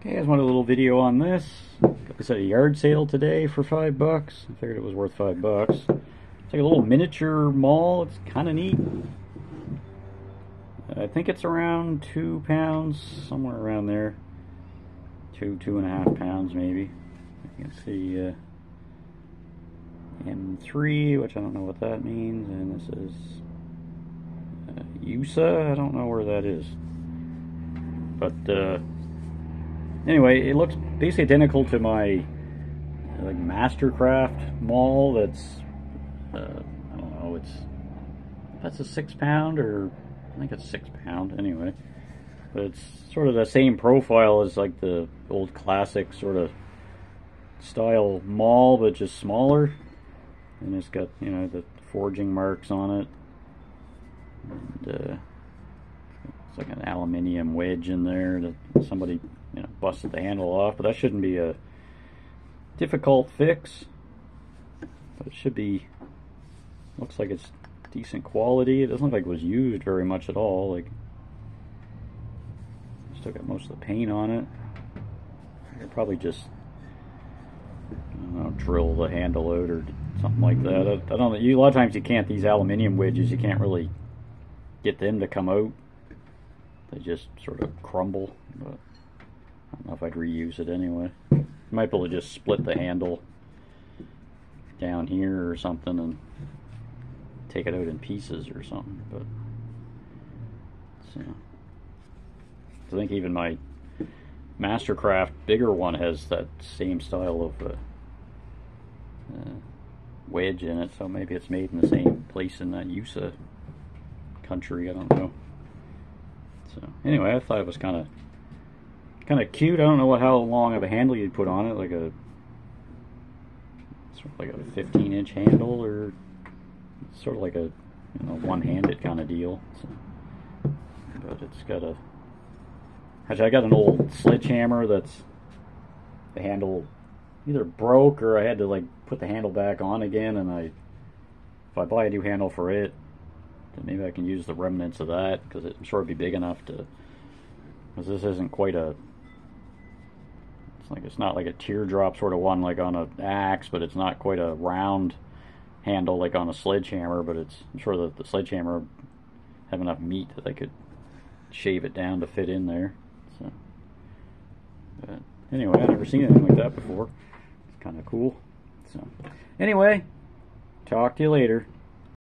Okay, I just wanted a little video on this. Got this a yard sale today for five bucks. I figured it was worth five bucks. It's like a little miniature maul. It's kind of neat. I think it's around two pounds, somewhere around there. Two, two and a half pounds maybe. You can see uh, M3, which I don't know what that means, and this is uh, USA. I don't know where that is. But uh, anyway, it looks basically identical to my like Mastercraft maul. That's uh, I don't know. It's that's a six pound or I think it's six pound anyway. But it's sort of the same profile as like the old classic sort of style maul, but just smaller. And it's got you know the forging marks on it. And, uh, it's like an aluminium wedge in there that somebody you know, busted the handle off, but that shouldn't be a difficult fix. But it should be, looks like it's decent quality. It doesn't look like it was used very much at all. Like, still got most of the paint on it. I probably just, know, drill the handle out or something like that. I, I don't know. You, a lot of times you can't, these aluminium wedges, you can't really get them to come out. They just sort of crumble, but I don't know if I'd reuse it anyway. Might be able to just split the handle down here or something and take it out in pieces or something, but so I think even my Mastercraft bigger one has that same style of uh, uh, wedge in it, so maybe it's made in the same place in that USA country, I don't know. So anyway, I thought it was kind of kind of cute. I don't know what how long of a handle you'd put on it, like a sort of like a 15 inch handle or sort of like a you know one-handed kind of deal. So, but it's got a actually I got an old sledgehammer that's the handle either broke or I had to like put the handle back on again and I if I buy a new handle for it then maybe I can use the remnants of that because I'm sure it'd be big enough to because this isn't quite a like it's not like a teardrop sort of one like on an axe but it's not quite a round handle like on a sledgehammer but it's I'm sure that the sledgehammer have enough meat that I could shave it down to fit in there so. But anyway I've never seen anything like that before. It's kind of cool so. Anyway talk to you later